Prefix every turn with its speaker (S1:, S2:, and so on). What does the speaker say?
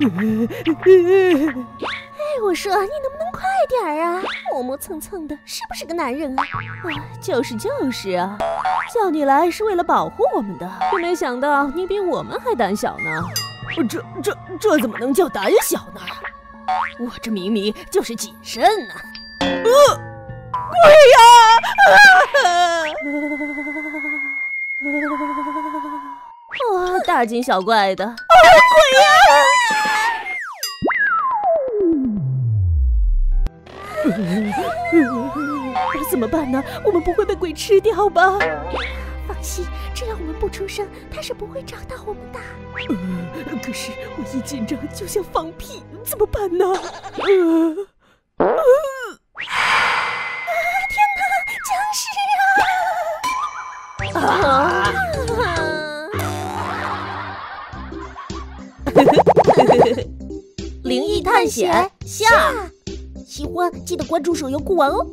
S1: 哎，我说你能不能快点儿啊？磨磨蹭蹭的，是不是个男人啊？
S2: 啊，就是就是啊，叫你来是为了保护我们的，可没想到你比我们还胆小呢。
S3: 这这这怎么能叫胆小呢？我这明明就是谨慎呢。呃，
S2: 鬼呀！啊！啊！啊，大惊小怪的。
S1: 鬼呀！
S2: 怎么办呢？我们不会被鬼吃掉吧？
S1: 放心，只要我们不出声，他是不会找到我们的。
S2: 呃，可是我一紧张就想放屁，怎么办呢？
S1: 呃，天哪，僵尸啊！
S2: 灵探险下。
S1: 喜欢记得关注手游酷玩哦。